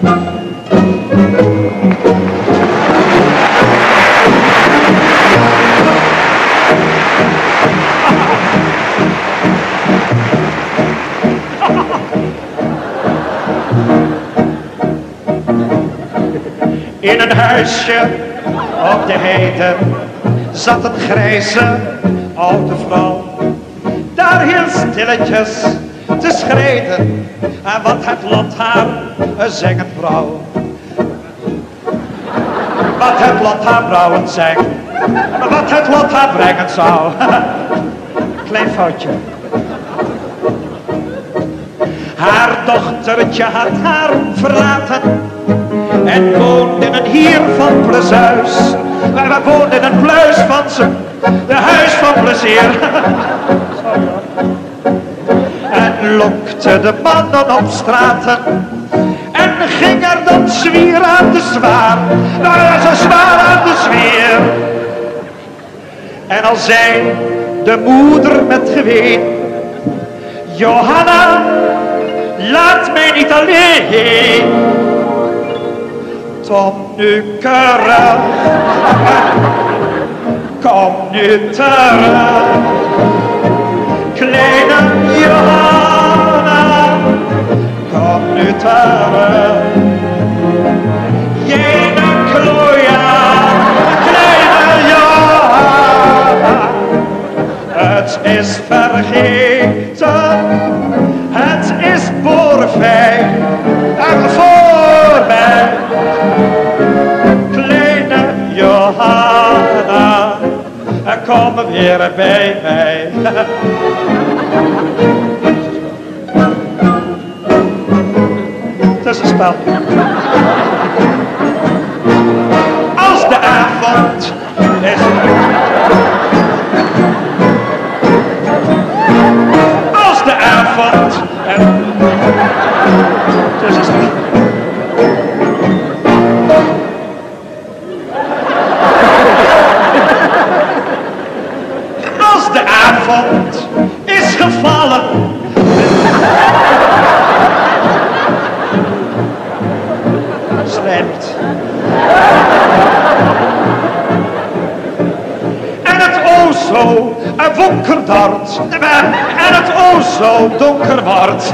In een huisje op de heide zat een grijze oude vrouw. Daar heel stilletjes te schrijden en wat het lot haar zeggen vrouw. Wat het lot haar brouwen zeggen, wat het lot haar brengen zou. Klein foutje. Haar dochtertje had haar verlaten en woonde in een hier van plezuis. We woonden in een pluis van ze, de huis van plezier. Lokte de mannen op straten en ging er dan zwier aan de zwaar. Nou, zo zwaar aan de zwier. En al zei de moeder met geween, Johanna, laat mij niet alleen. Kom nu terug, kom nu terug, het is vergeten, het is voorbij en voorbij. Kleine Johanna, kom weer bij mij. Het is een spel. Als de avond zo donker wordt. En het o zo donker wordt.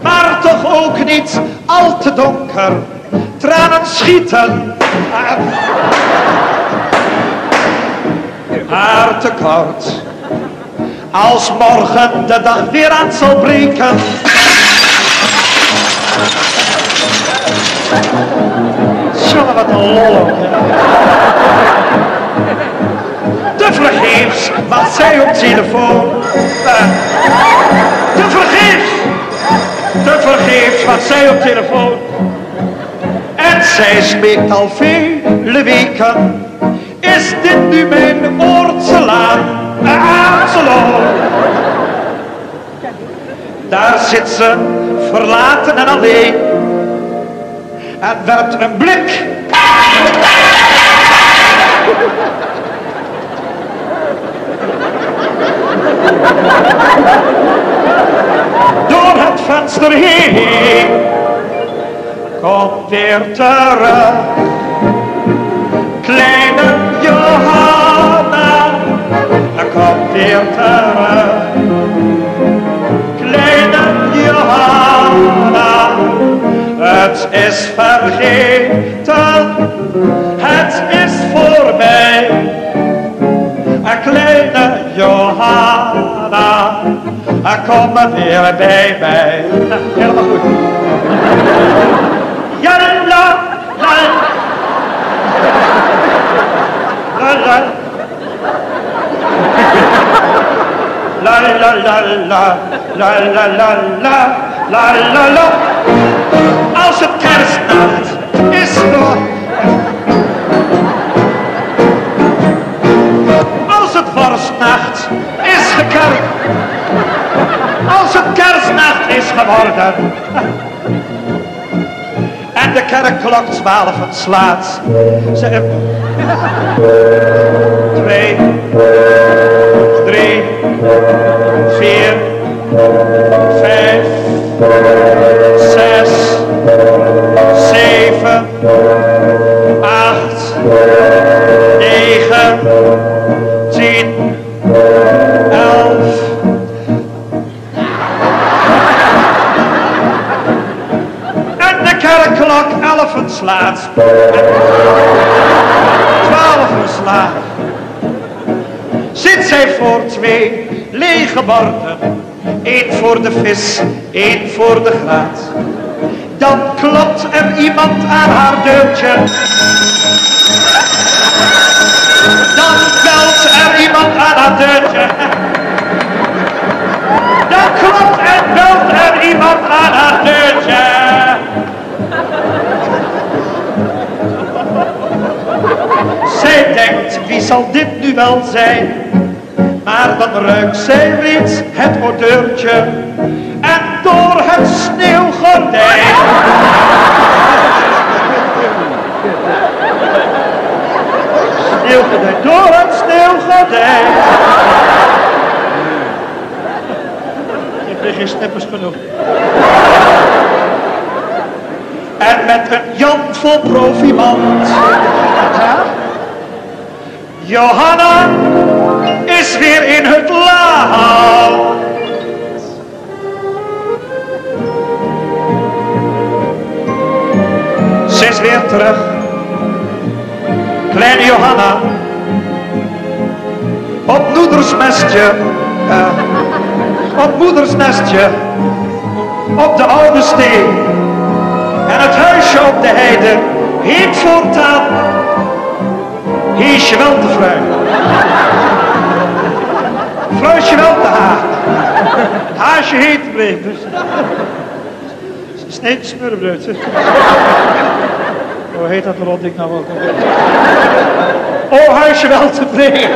Maar toch ook niet al te donker. Tranen schieten. haar tekort. Als morgen de dag weer aan zal breken. Jongen, wat een lol. Te wat zij op telefoon. eh, te vergeefs. Te wat zij op telefoon. En zij smeekt al vele weken. Is dit nu mijn oortselaan? Absoluut. Daar zit ze, verlaten en alleen. En werpt een blik. Door het venster heen. Komt weer terug. Kleine Johanna, komt weer terug. Kleine Johanna, het is vergeten, het is kom maar weer bij mij. Nou, helemaal goed. La. La, la. La, la, la, la. La, la, la, la. La. Als het kerstnacht is nog... Als het vorstnacht is gekerkt is geworden. En de kerkklok twaalfen slaat. Ze twee, drie, twaalfen slaat. Twaalfen slaat. Zit zij voor twee lege borden. Eén voor de vis, één voor de graat. Dan klopt er iemand aan haar deurtje. Dan belt er iemand aan haar deurtje. Wie zal dit nu wel zijn? Maar dan ruikt zij reeds het odeurtje en door het sneeuwgordijn. Sneeuwgordijn, door het sneeuwgordijn. Je hebt geen snippers genoeg. En met een Jan vol profimand. Johanna is weer in het land. Ze is weer terug. Kleine Johanna. Op moeders nestje. eh, op moeders nestje. Op de oude steen. En het huisje op de heide heet voortaan. Heesje wel te fruin. Fluitje wel te haar. Haasje heet bleef. Dus. Sneed smurrebrood. zeg. Hoe heet dat rot ik nou ook? Oh, huisje wel tevreden.